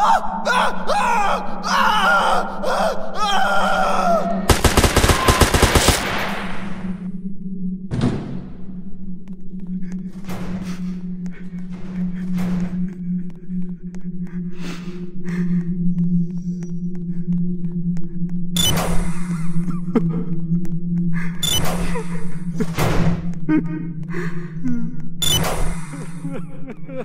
Ha ha ha! You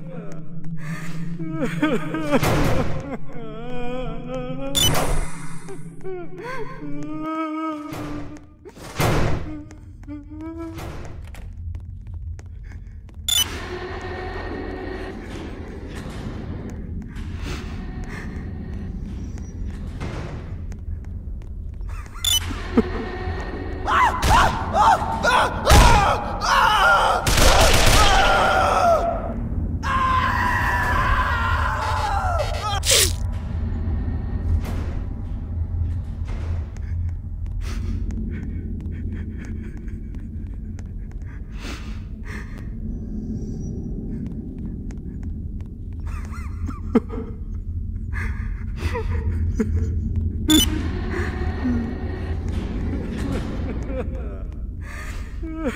Ha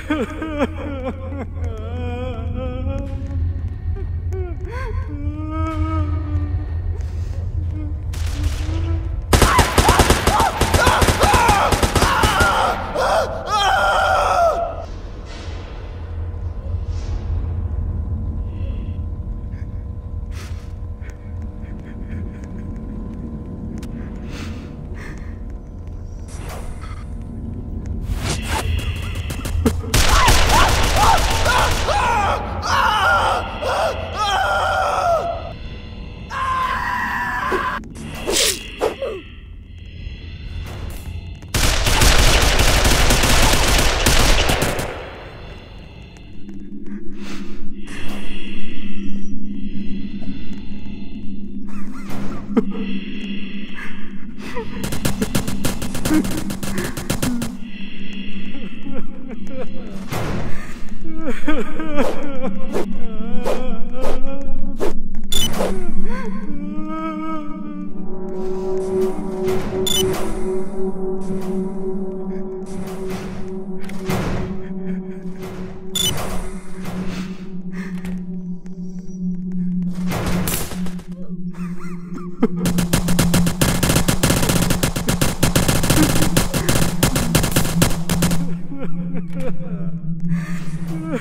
ha ha ha ha!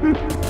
Mm-hmm.